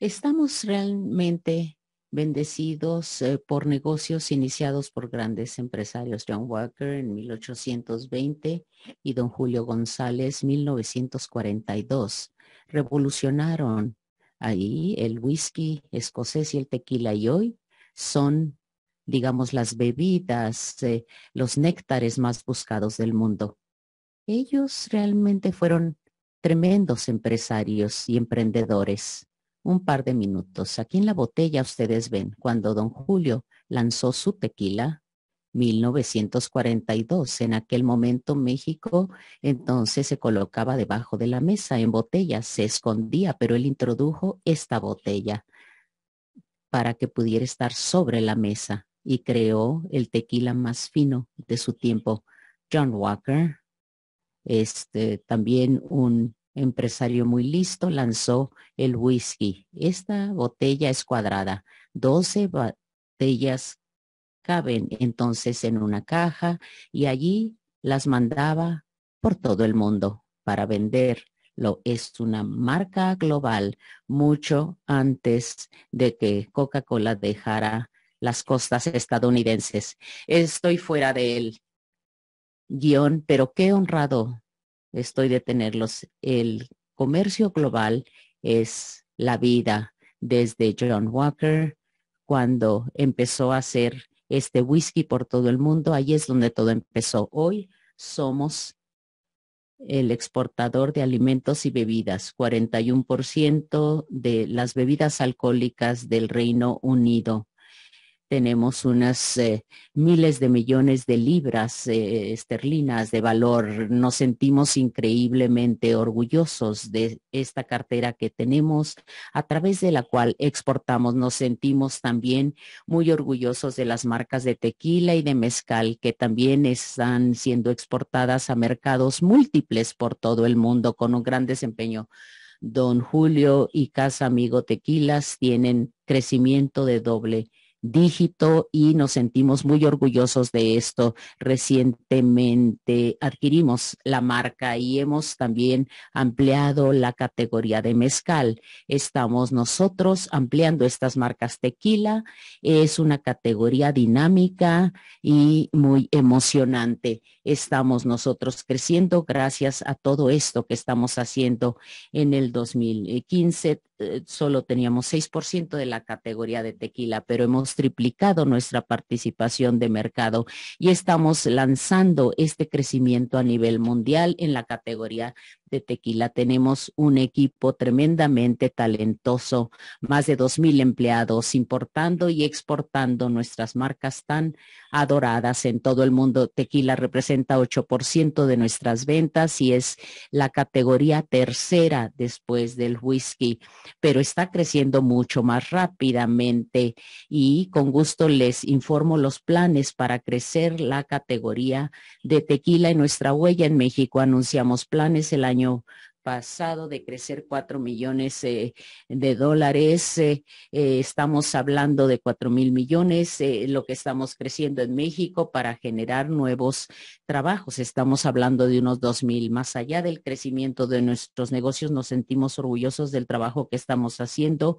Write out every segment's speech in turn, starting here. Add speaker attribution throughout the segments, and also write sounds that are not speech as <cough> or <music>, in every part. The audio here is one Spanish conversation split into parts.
Speaker 1: Estamos realmente bendecidos eh, por negocios iniciados por grandes empresarios, John Walker en 1820 y don Julio González 1942. Revolucionaron ahí el whisky escocés y el tequila y hoy son, digamos, las bebidas, eh, los néctares más buscados del mundo. Ellos realmente fueron tremendos empresarios y emprendedores un par de minutos. Aquí en la botella ustedes ven cuando don Julio lanzó su tequila, 1942. En aquel momento México entonces se colocaba debajo de la mesa en botellas, se escondía, pero él introdujo esta botella para que pudiera estar sobre la mesa y creó el tequila más fino de su tiempo. John Walker, este también un empresario muy listo, lanzó el whisky. Esta botella es cuadrada. Doce botellas caben entonces en una caja y allí las mandaba por todo el mundo para venderlo. Es una marca global mucho antes de que Coca-Cola dejara las costas estadounidenses. Estoy fuera del guion, pero qué honrado estoy de tenerlos. El comercio global es la vida desde John Walker, cuando empezó a hacer este whisky por todo el mundo, ahí es donde todo empezó. Hoy somos el exportador de alimentos y bebidas, 41% de las bebidas alcohólicas del Reino Unido tenemos unas eh, miles de millones de libras eh, esterlinas de valor. Nos sentimos increíblemente orgullosos de esta cartera que tenemos, a través de la cual exportamos. Nos sentimos también muy orgullosos de las marcas de tequila y de mezcal que también están siendo exportadas a mercados múltiples por todo el mundo con un gran desempeño. Don Julio y Casa Amigo Tequilas tienen crecimiento de doble dígito y nos sentimos muy orgullosos de esto. Recientemente adquirimos la marca y hemos también ampliado la categoría de mezcal. Estamos nosotros ampliando estas marcas tequila. Es una categoría dinámica y muy emocionante. Estamos nosotros creciendo gracias a todo esto que estamos haciendo en el 2015 eh, solo teníamos 6% de la categoría de tequila, pero hemos triplicado nuestra participación de mercado y estamos lanzando este crecimiento a nivel mundial en la categoría de tequila. Tenemos un equipo tremendamente talentoso, más de dos mil empleados importando y exportando nuestras marcas tan adoradas en todo el mundo. Tequila representa 8% de nuestras ventas y es la categoría tercera después del whisky, pero está creciendo mucho más rápidamente y con gusto les informo los planes para crecer la categoría de tequila en nuestra huella en México. Anunciamos planes el año pasado de crecer cuatro millones eh, de dólares. Eh, eh, estamos hablando de cuatro mil millones, lo que estamos creciendo en México para generar nuevos trabajos. Estamos hablando de unos dos mil. Más allá del crecimiento de nuestros negocios, nos sentimos orgullosos del trabajo que estamos haciendo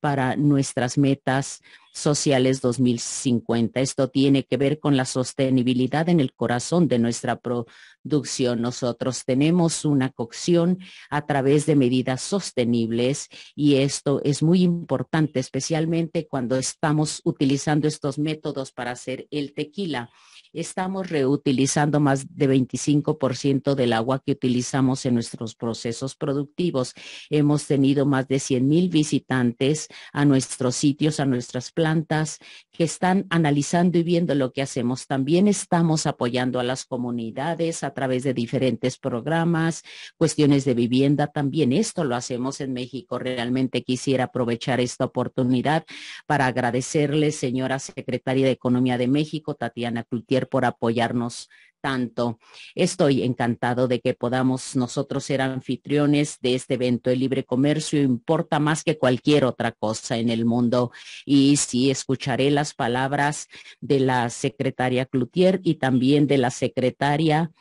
Speaker 1: para nuestras metas sociales 2050. Esto tiene que ver con la sostenibilidad en el corazón de nuestra producción. Nosotros tenemos una cocción a través de medidas sostenibles y esto es muy importante, especialmente cuando estamos utilizando estos métodos para hacer el tequila. Estamos reutilizando más de 25% del agua que utilizamos en nuestros procesos productivos. Hemos tenido más de 100 mil visitantes a nuestros sitios, a nuestras plantas, que están analizando y viendo lo que hacemos. También estamos apoyando a las comunidades a través de diferentes programas, cuestiones de vivienda. También esto lo hacemos en México. Realmente quisiera aprovechar esta oportunidad para agradecerle, señora secretaria de Economía de México, Tatiana Cloutier, por apoyarnos tanto. Estoy encantado de que podamos nosotros ser anfitriones de este evento. El libre comercio importa más que cualquier otra cosa en el mundo. Y sí, escucharé las palabras de la secretaria Cloutier y también de la secretaria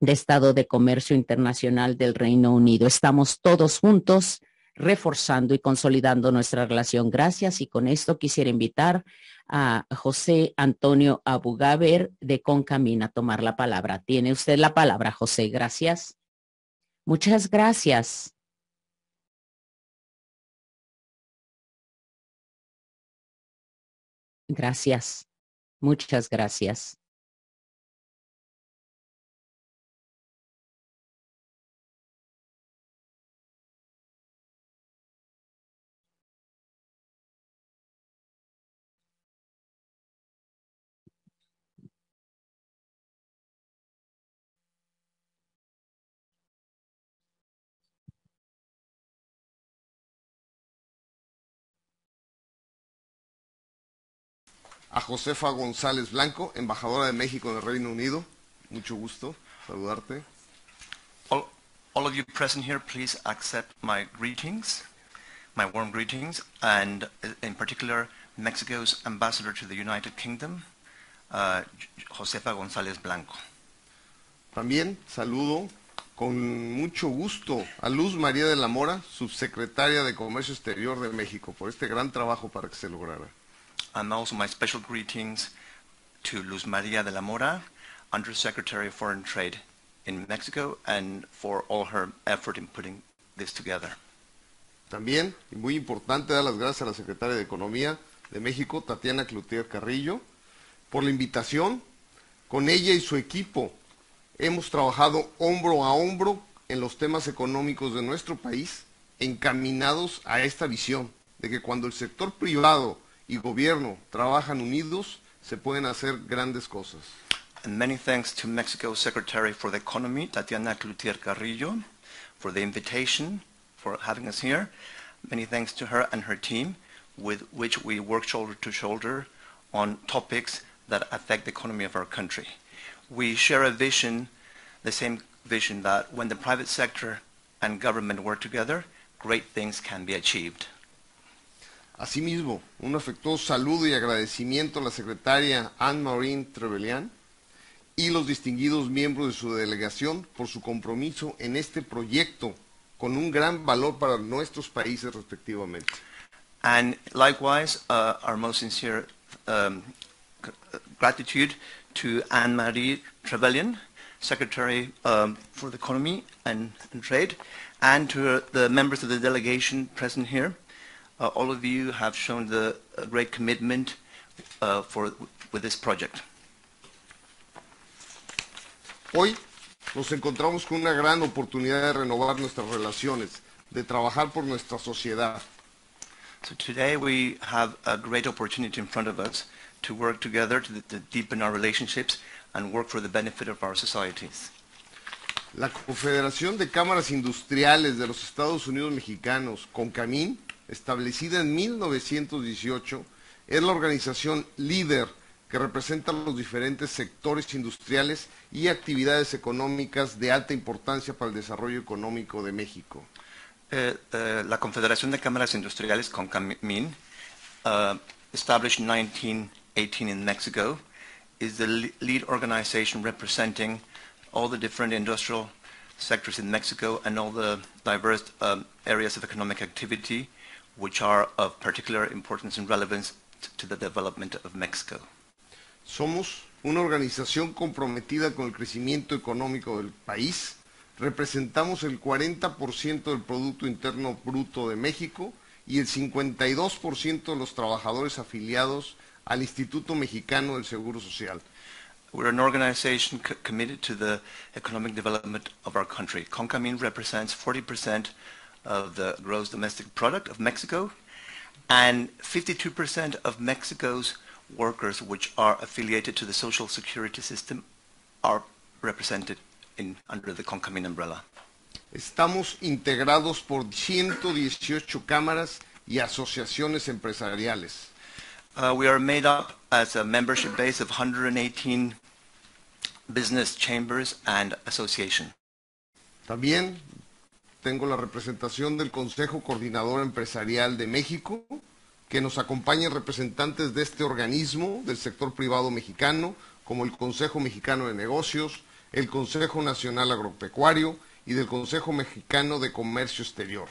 Speaker 1: de Estado de Comercio Internacional del Reino Unido. Estamos todos juntos reforzando y consolidando nuestra relación. Gracias y con esto quisiera invitar a José Antonio Abugaber de Concamina a tomar la palabra. Tiene usted la palabra, José. Gracias. Muchas gracias. Gracias. Muchas gracias.
Speaker 2: A Josefa González Blanco, embajadora de México en el Reino Unido. Mucho gusto saludarte.
Speaker 3: All, all of you present here, please accept my greetings, my warm greetings, and in particular, Mexico's ambassador to the United Kingdom, uh, Josefa González Blanco.
Speaker 2: También saludo con mucho gusto a Luz María de la Mora, subsecretaria de Comercio Exterior de México, por este gran trabajo para que se lograra.
Speaker 3: And also my special greetings to Luz Maria de la Mora, Undersecretary of Foreign Trade in Mexico, and for all her effort in putting this together.
Speaker 2: También, y muy importante, dar las gracias a la Secretaria de Economía de México, Tatiana Carrillo, por la invitación. Con ella y su equipo hemos trabajado hombro a hombro en los temas económicos de nuestro país, encaminados a esta visión de que cuando el sector privado y gobierno trabajan unidos, se pueden hacer grandes cosas.
Speaker 3: And many thanks to Mexico's Secretary for the Economy, Tatiana Cloutier Carrillo, for the invitation, for having us here. Many thanks to her and her team, with which we work shoulder to shoulder on topics that affect the economy of our country. We share a vision, the same vision that when the private sector and government work together, great things can be achieved.
Speaker 2: Asimismo, un afectuoso saludo y agradecimiento a la secretaria Anne-Maureen Trevelyan y los distinguidos miembros de su delegación por su compromiso en este proyecto con un gran valor para nuestros países respectivamente.
Speaker 3: And likewise, uh, our most sincere um, gratitude to Anne-Marie Trevelyan, Secretary um, for the Economy and Trade, and to the members of the delegation present here. Uh, all of you have shown the uh, great commitment uh, for, with this project.
Speaker 2: Hoy nos encontramos con una gran oportunidad de renovar nuestras relaciones, de trabajar por nuestra sociedad.
Speaker 3: So today we have a great opportunity in front of us to work together to, to deepen our relationships and work for the benefit of our societies.
Speaker 2: La Confederación de Cámaras Industriales de los Estados Unidos Mexicanos, CONCAMIN, establecida en 1918, es la organización líder que representa los diferentes sectores industriales y actividades económicas de alta importancia para el desarrollo económico de México.
Speaker 3: Uh, uh, la Confederación de Cámaras Industriales, CONCAMIN, uh, established in 1918 in Mexico, is the lead organization representing all the different industrial sectors in Mexico and all the diverse um, areas of economic activity which are of particular importance and relevance to the development of Mexico.
Speaker 2: Somos una organización comprometida con el crecimiento económico del país. Representamos el 40% del Producto Interno Bruto de México y el 52% de los trabajadores afiliados al Instituto Mexicano del Seguro Social.
Speaker 3: We're an organization committed to the economic development of our country. CONCAMIN represents 40% of the gross domestic product of Mexico, and 52% of Mexico's workers which are affiliated to the social security system are represented in, under the CONCAMIN umbrella.
Speaker 2: Estamos integrados por 118 cámaras y asociaciones empresariales.
Speaker 3: Uh, we are made up as a membership base of 118 business chambers and associations.
Speaker 2: También tengo la representación del Consejo Coordinador Empresarial de México, que nos acompañan representantes de este organismo del sector privado mexicano, como el Consejo Mexicano de Negocios, el Consejo Nacional Agropecuario y del Consejo Mexicano de Comercio Exterior.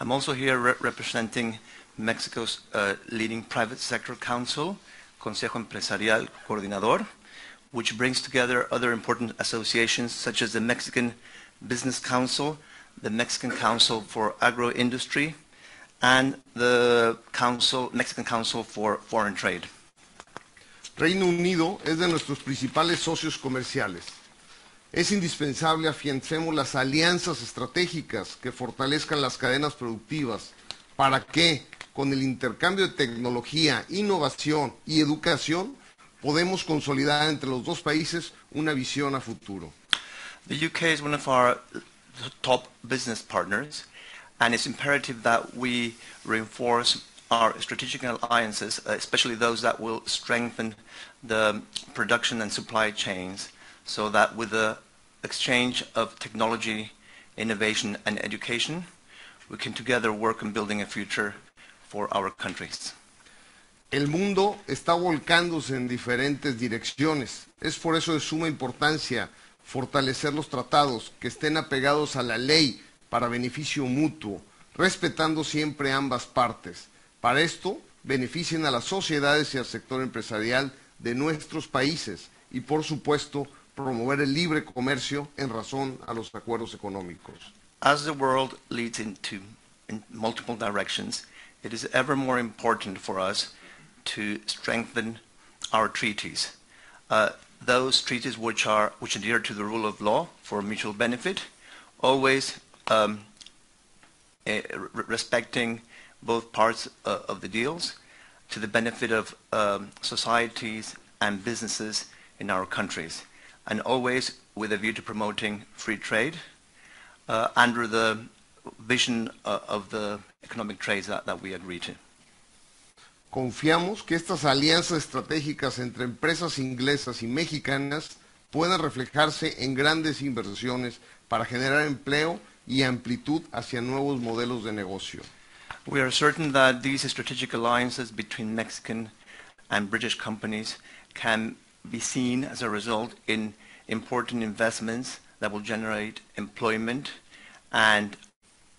Speaker 3: I'm also here re- representing Mexico's uh, leading private sector council, Consejo Empresarial Coordinador, which brings together other important associations such as the Mexican Business Council, the Mexican Council for Agroindustry, and the Council, Mexican Council for Foreign Trade.
Speaker 2: Reino Unido es de nuestros principales socios comerciales. Es indispensable afiancemos las alianzas estratégicas que fortalezcan las cadenas productivas para que, con el intercambio de tecnología, innovación y educación, podemos consolidar entre los dos países una visión a futuro.
Speaker 3: The UK is one of our top business partners, and it's imperative that we reinforce our strategic alliances, especially those that will strengthen the production and supply chains, so that with the exchange of technology, innovation, and education, we can together work on building a future for our countries.
Speaker 2: El mundo está volcándose en diferentes direcciones. Es por eso de suma importancia fortalecer los tratados que estén apegados a la ley para beneficio mutuo, respetando siempre ambas partes. Para esto, beneficien a las sociedades y al sector empresarial de nuestros países y, por supuesto, promover el libre comercio en razón a los acuerdos económicos.
Speaker 3: As the world leads into in multiple directions, it is ever more important for us to strengthen our treaties. Uh, those treaties which are which adhere to the rule of law for mutual benefit, always um, re- respecting both parts uh, of the deals to the benefit of um, societies and businesses in our countries, and always with a view to promoting free trade uh, under the vision uh, of the economic trades that, that we agree to.
Speaker 2: Confiamos que estas alianzas estratégicas entre empresas inglesas y mexicanas puedan reflejarse en grandes inversiones para generar empleo y amplitud hacia nuevos modelos de negocio.
Speaker 3: We are certain that these strategic alliances between Mexican and British companies can be seen as a result in important investments that will generate employment and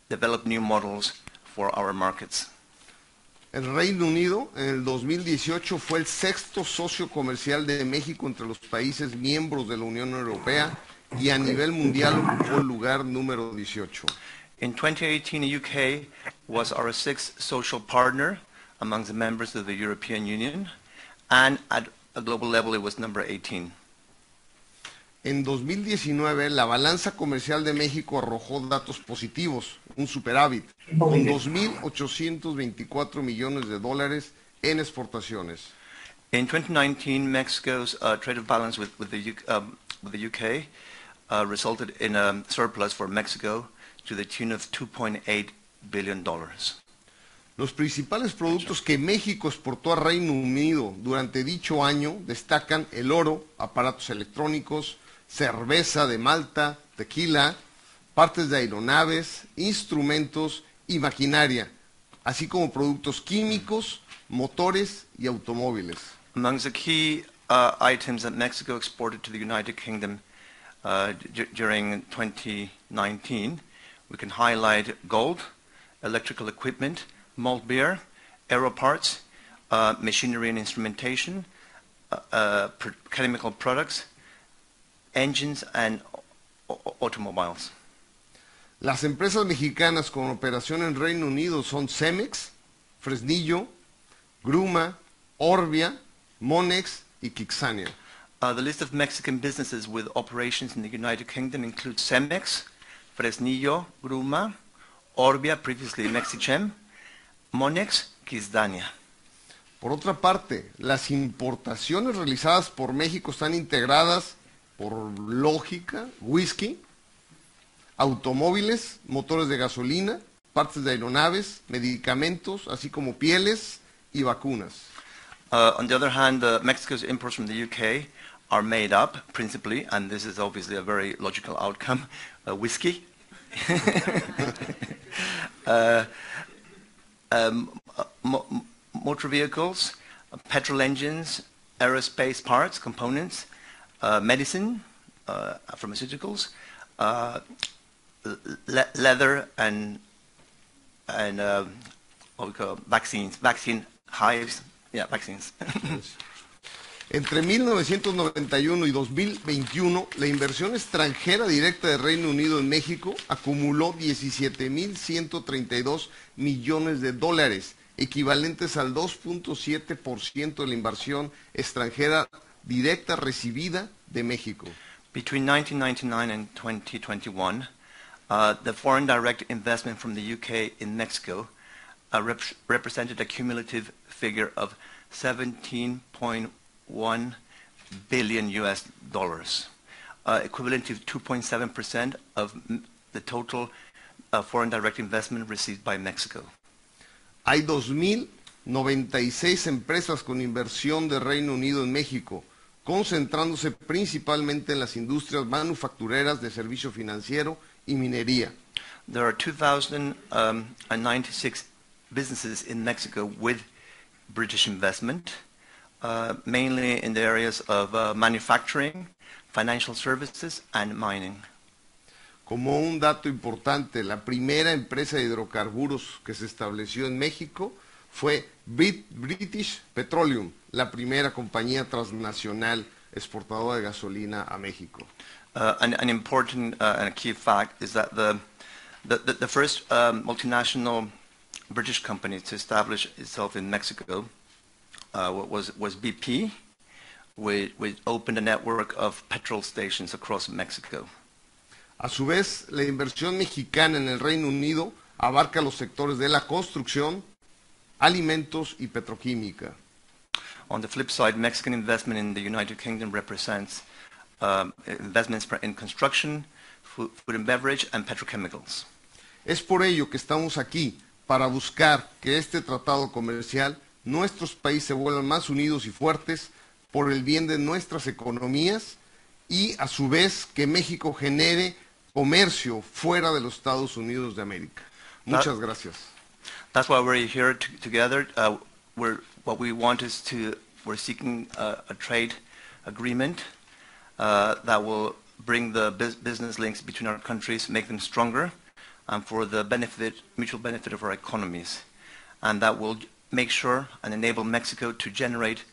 Speaker 3: develop new models for our markets.
Speaker 2: El Reino Unido en el 2018 fue el sexto socio comercial de México entre los países miembros de la Unión Europea y a nivel mundial ocupó el lugar número 18.
Speaker 3: In 2018, the UK was sixth partner among the of the European Union, and at global level, it was number 18.
Speaker 2: En 2019, la balanza comercial de México arrojó datos positivos, un superávit, con 2.824 millones de dólares en exportaciones.
Speaker 3: In 2019, Mexico's uh, trade balance with, with, the, U- um, with the UK uh, resulted in a surplus for Mexico to the tune of 2.8 billion dollars.
Speaker 2: Los principales productos que México exportó a Reino Unido durante dicho año destacan el oro, aparatos electrónicos, cerveza de Malta, tequila, partes de aeronaves, instrumentos y maquinaria, así como productos químicos, motores y automóviles.
Speaker 3: Among the key uh, items that Mexico exported to the United Kingdom uh, during 2019, we can highlight gold, electrical equipment, malt beer, aero parts, uh, machinery and instrumentation, uh, uh, pr- chemical products, engines, and au- au- automobiles.
Speaker 2: Las empresas mexicanas con operación en Reino Unido son Cemex, Fresnillo, Gruma, Orbia, Monex y Kixania.
Speaker 3: Uh, the list of Mexican businesses with operations in the United Kingdom includes Cemex, Fresnillo, Gruma, Orbia, previously Mexichem, Monex, Kisdania.
Speaker 2: Por otra parte, las importaciones realizadas por México están integradas por lógica, whisky, automóviles, motores de gasolina, partes de aeronaves, medicamentos, así como pieles y vacunas.
Speaker 3: Uh, on the other hand, uh, Mexico's imports from the UK are made up principally, and this is obviously a very logical outcome, uh, whiskey, <laughs> uh, um, motor vehicles, petrol engines, aerospace parts, components, medicine, uh, pharmaceuticals, uh, le leather and and uh, what we call vaccines, vaccine hives, yeah, vaccines. <laughs>
Speaker 2: Entre 1991 y 2021, la inversión extranjera directa del Reino Unido en México acumuló 17.132 millones de dólares, equivalentes al 2.7% de la inversión extranjera directa recibida de México.
Speaker 3: Between 1999 and 2021, uh, the foreign direct investment from the UK in Mexico uh, rep represented a cumulative figure of 17.1 billion US dollars, uh, equivalent to 2.7% of the total uh, foreign direct investment received by Mexico.
Speaker 2: Hay 2.096 empresas con inversión de Reino Unido en México, concentrándose principalmente en las industrias manufactureras de servicio financiero y minería.
Speaker 3: There are 2,096 businesses in Mexico with British investment, uh, mainly in the areas of uh, manufacturing, financial services, and mining.
Speaker 2: Como un dato importante, la primera empresa de hidrocarburos que se estableció en México fue Brit- British Petroleum, la primera compañía transnacional exportadora de gasolina a México.
Speaker 3: Uh, an, an important uh, and a key fact is that the, the, the, the first um, multinational British company to establish itself in Mexico uh, was, was BP, which, which opened a network of petrol stations across Mexico.
Speaker 2: A su vez, la inversión mexicana en el Reino Unido abarca los sectores de la construcción, alimentos y petroquímica.
Speaker 3: On the flip side, Mexican investment in the United Kingdom represents um, investments in construction, food, food and beverage, and petrochemicals.
Speaker 2: Es por ello que estamos aquí, para buscar que este tratado comercial, nuestros países se vuelvan más unidos y fuertes por el bien de nuestras economías y a su vez que México genere comercio fuera de los Estados Unidos de América. Muchas gracias.
Speaker 3: That's why we're here together. Uh, we're, what we want is to, we're seeking uh, a trade agreement uh, that will bring the bus- business links between our countries, make them stronger, and for the benefit, mutual benefit of our economies. And that will make sure and enable Mexico to generate,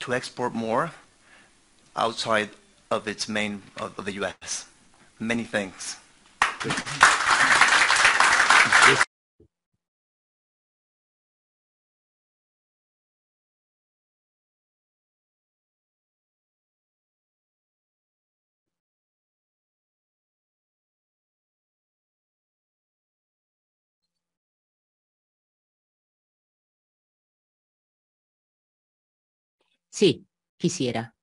Speaker 3: to export more outside of its main, of, of the U.S. Many thanks.
Speaker 1: Sí, quisiera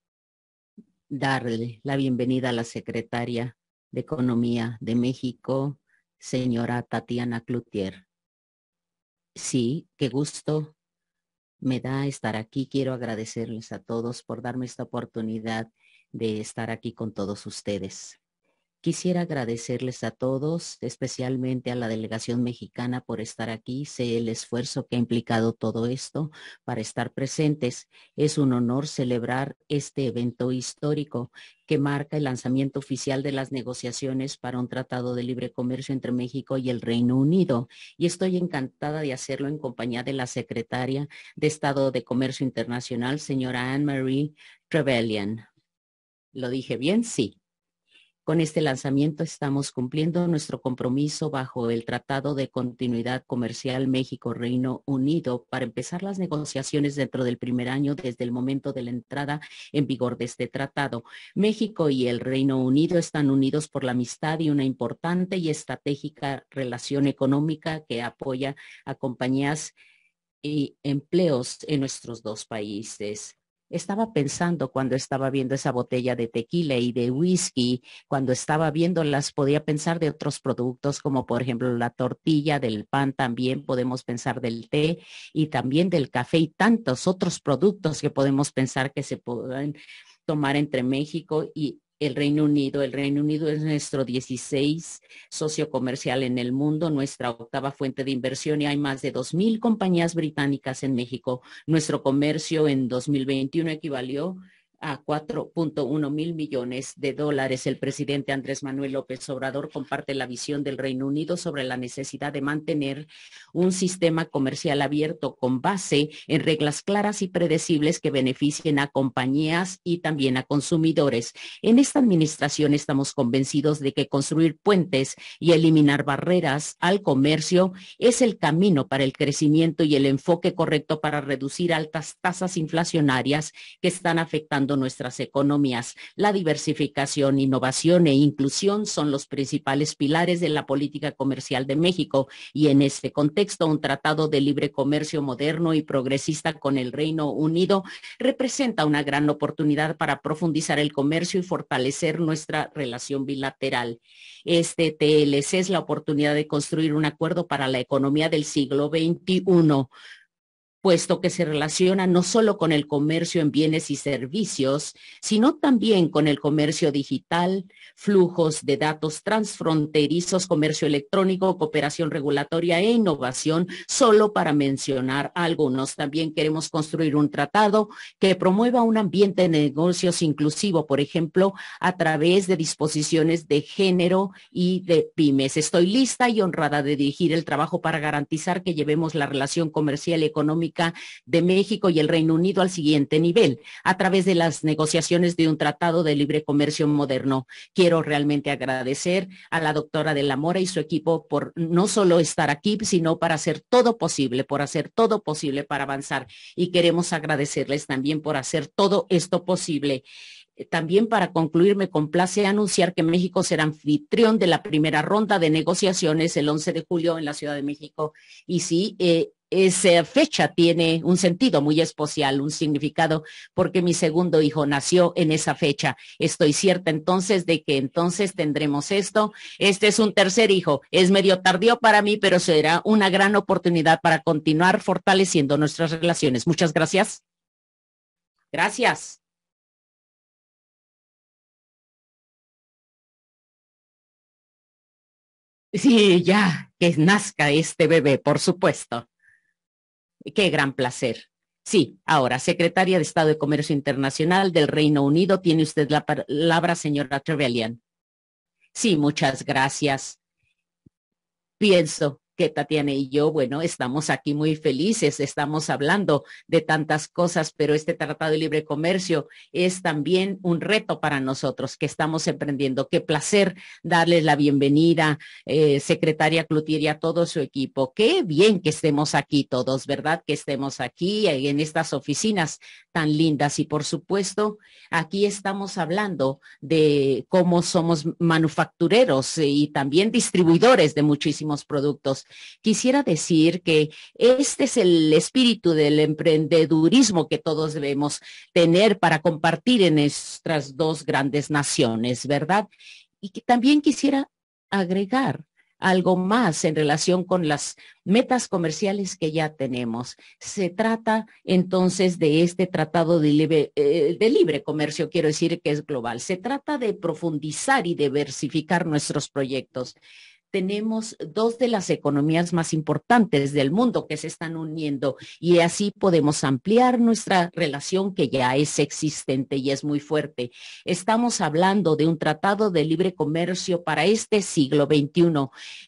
Speaker 1: darle la bienvenida a la secretaria de Economía de México, señora Tatiana Cloutier. Sí, qué gusto me da estar aquí. Quiero agradecerles a todos por darme esta oportunidad de estar aquí con todos ustedes. Quisiera agradecerles a todos, especialmente a la delegación mexicana por estar aquí. Sé el esfuerzo que ha implicado todo esto para estar presentes. Es un honor celebrar este evento histórico que marca el lanzamiento oficial de las negociaciones para un tratado de libre comercio entre México y el Reino Unido. Y estoy encantada de hacerlo en compañía de la secretaria de Estado de Comercio Internacional, señora Anne-Marie Trevelyan. ¿Lo dije bien? Sí. Con este lanzamiento estamos cumpliendo nuestro compromiso bajo el Tratado de Continuidad Comercial México-Reino Unido para empezar las negociaciones dentro del primer año desde el momento de la entrada en vigor de este tratado. México y el Reino Unido están unidos por la amistad y una importante y estratégica relación económica que apoya a compañías y empleos en nuestros dos países. Estaba pensando cuando estaba viendo esa botella de tequila y de whisky, cuando estaba viéndolas, podía pensar de otros productos como por ejemplo la tortilla, del pan también, podemos pensar del té y también del café y tantos otros productos que podemos pensar que se pueden tomar entre México y el Reino Unido. El Reino Unido es nuestro 16 socio comercial en el mundo, nuestra octava fuente de inversión y hay más de 2.000 compañías británicas en México. Nuestro comercio en 2021 equivalió a 4.1 mil millones de dólares. El presidente Andrés Manuel López Obrador comparte la visión del Reino Unido sobre la necesidad de mantener un sistema comercial abierto con base en reglas claras y predecibles que beneficien a compañías y también a consumidores. En esta administración estamos convencidos de que construir puentes y eliminar barreras al comercio es el camino para el crecimiento y el enfoque correcto para reducir altas tasas inflacionarias que están afectando nuestras economías. La diversificación, innovación e inclusión son los principales pilares de la política comercial de México y en este contexto un tratado de libre comercio moderno y progresista con el Reino Unido representa una gran oportunidad para profundizar el comercio y fortalecer nuestra relación bilateral. Este TLC es la oportunidad de construir un acuerdo para la economía del siglo XXI puesto que se relaciona no solo con el comercio en bienes y servicios, sino también con el comercio digital, flujos de datos transfronterizos, comercio electrónico, cooperación regulatoria e innovación, solo para mencionar algunos. También queremos construir un tratado que promueva un ambiente de negocios inclusivo, por ejemplo, a través de disposiciones de género y de pymes. Estoy lista y honrada de dirigir el trabajo para garantizar que llevemos la relación comercial y económica de México y el Reino Unido al siguiente nivel a través de las negociaciones de un tratado de libre comercio moderno. Quiero realmente agradecer a la doctora de la Mora y su equipo por no solo estar aquí, sino para hacer todo posible, por hacer todo posible para avanzar. Y queremos agradecerles también por hacer todo esto posible. También para concluir, me complace anunciar que México será anfitrión de la primera ronda de negociaciones el 11 de julio en la Ciudad de México. Y sí, eh, esa fecha tiene un sentido muy especial, un significado, porque mi segundo hijo nació en esa fecha. Estoy cierta entonces de que entonces tendremos esto. Este es un tercer hijo. Es medio tardío para mí, pero será una gran oportunidad para continuar fortaleciendo nuestras relaciones. Muchas gracias. Gracias. Sí, ya, que nazca este bebé, por supuesto. Qué gran placer. Sí, ahora, secretaria de Estado de Comercio Internacional del Reino Unido, tiene usted la palabra, señora Trevelyan. Sí, muchas gracias. Pienso que Tatiana y yo, bueno, estamos aquí muy felices, estamos hablando de tantas cosas, pero este Tratado de Libre Comercio es también un reto para nosotros que estamos emprendiendo. Qué placer darles la bienvenida, eh, secretaria Cloutier y a todo su equipo. Qué bien que estemos aquí todos, ¿verdad? Que estemos aquí en estas oficinas tan lindas y por supuesto, aquí estamos hablando de cómo somos manufactureros y también distribuidores de muchísimos productos Quisiera decir que este es el espíritu del emprendedurismo que todos debemos tener para compartir en nuestras dos grandes naciones, ¿verdad? Y que también quisiera agregar algo más en relación con las metas comerciales que ya tenemos. Se trata entonces de este tratado de libre, eh, de libre, comercio, quiero decir que es global. Se trata de profundizar y diversificar nuestros proyectos tenemos dos de las economías más importantes del mundo que se están uniendo y así podemos ampliar nuestra relación que ya es existente y es muy fuerte. Estamos hablando de un tratado de libre comercio para este siglo XXI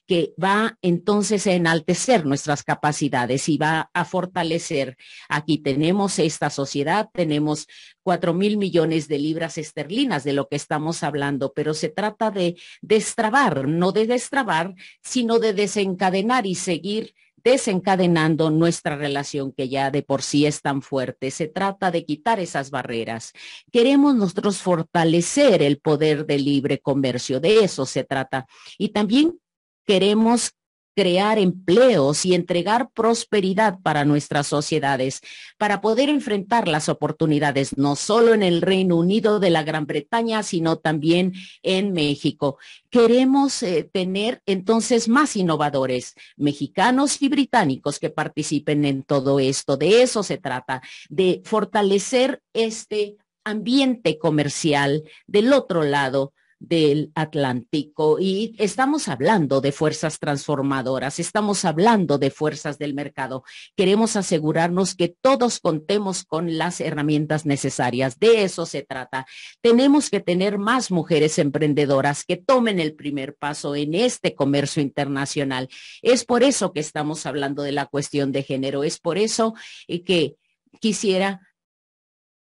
Speaker 1: que va entonces a enaltecer nuestras capacidades y va a fortalecer. Aquí tenemos esta sociedad, tenemos cuatro mil millones de libras esterlinas de lo que estamos hablando, pero se trata de destrabar, no de destrabar, sino de desencadenar y seguir desencadenando nuestra relación que ya de por sí es tan fuerte. Se trata de quitar esas barreras. Queremos nosotros fortalecer el poder del libre comercio, de eso se trata. Y también queremos crear empleos y entregar prosperidad para nuestras sociedades, para poder enfrentar las oportunidades no solo en el Reino Unido de la Gran Bretaña, sino también en México. Queremos eh, tener entonces más innovadores mexicanos y británicos que participen en todo esto. De eso se trata, de fortalecer este ambiente comercial del otro lado del Atlántico y estamos hablando de fuerzas transformadoras, estamos hablando de fuerzas del mercado. Queremos asegurarnos que todos contemos con las herramientas necesarias. De eso se trata. Tenemos que tener más mujeres emprendedoras que tomen el primer paso en este comercio internacional. Es por eso que estamos hablando de la cuestión de género. Es por eso eh, que quisiera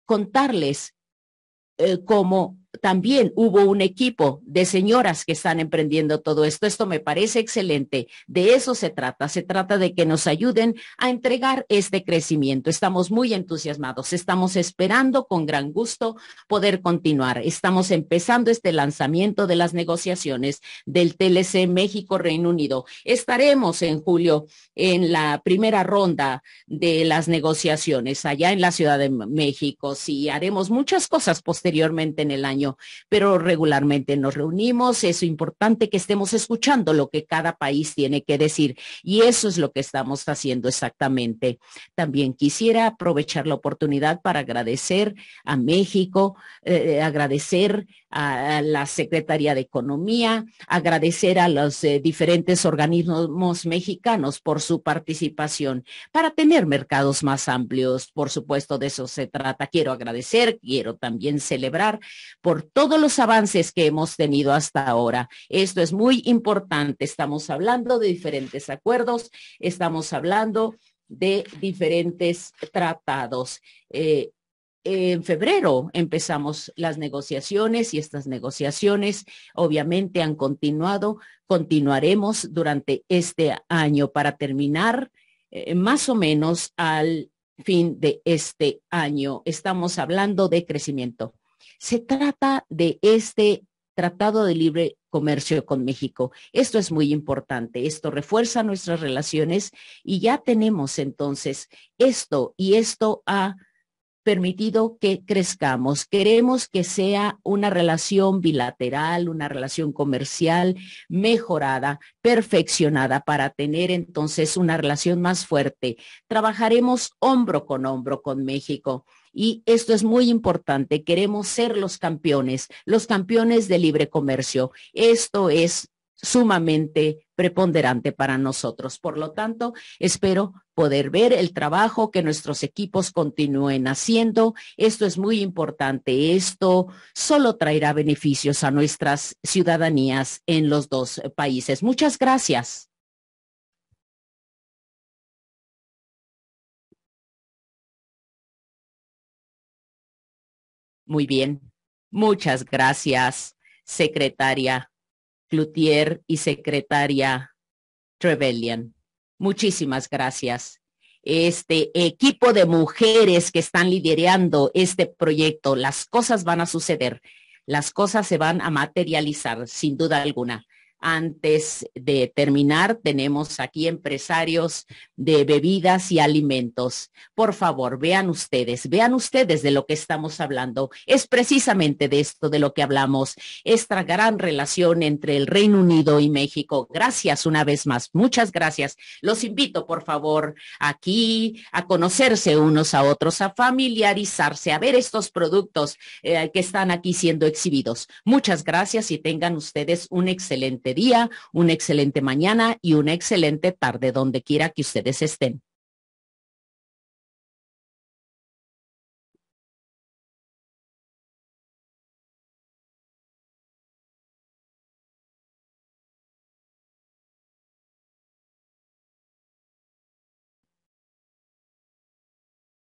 Speaker 1: contarles eh, cómo también hubo un equipo de señoras que están emprendiendo todo esto. Esto me parece excelente. De eso se trata. Se trata de que nos ayuden a entregar este crecimiento. Estamos muy entusiasmados. Estamos esperando con gran gusto poder continuar. Estamos empezando este lanzamiento de las negociaciones del TLC México-Reino Unido. Estaremos en julio en la primera ronda de las negociaciones allá en la Ciudad de México. Sí, haremos muchas cosas posteriormente en el año pero regularmente nos reunimos. Es importante que estemos escuchando lo que cada país tiene que decir y eso es lo que estamos haciendo exactamente. También quisiera aprovechar la oportunidad para agradecer a México, eh, agradecer a la Secretaría de Economía, agradecer a los eh, diferentes organismos mexicanos por su participación para tener mercados más amplios. Por supuesto, de eso se trata. Quiero agradecer, quiero también celebrar todos los avances que hemos tenido hasta ahora. Esto es muy importante. Estamos hablando de diferentes acuerdos, estamos hablando de diferentes tratados. Eh, en febrero empezamos las negociaciones y estas negociaciones obviamente han continuado. Continuaremos durante este año para terminar eh, más o menos al fin de este año. Estamos hablando de crecimiento. Se trata de este Tratado de Libre Comercio con México. Esto es muy importante. Esto refuerza nuestras relaciones y ya tenemos entonces esto y esto ha permitido que crezcamos. Queremos que sea una relación bilateral, una relación comercial mejorada, perfeccionada para tener entonces una relación más fuerte. Trabajaremos hombro con hombro con México. Y esto es muy importante. Queremos ser los campeones, los campeones de libre comercio. Esto es sumamente preponderante para nosotros. Por lo tanto, espero poder ver el trabajo que nuestros equipos continúen haciendo. Esto es muy importante. Esto solo traerá beneficios a nuestras ciudadanías en los dos países. Muchas gracias. Muy bien. Muchas gracias, secretaria Cloutier y secretaria Trevelyan. Muchísimas gracias. Este equipo de mujeres que están liderando este proyecto, las cosas van a suceder, las cosas se van a materializar, sin duda alguna. Antes de terminar, tenemos aquí empresarios de bebidas y alimentos. Por favor, vean ustedes, vean ustedes de lo que estamos hablando. Es precisamente de esto de lo que hablamos, esta gran relación entre el Reino Unido y México. Gracias una vez más, muchas gracias. Los invito, por favor, aquí a conocerse unos a otros, a familiarizarse, a ver estos productos eh, que están aquí siendo exhibidos. Muchas gracias y tengan ustedes un día, una excelente mañana y una excelente tarde donde quiera que ustedes estén.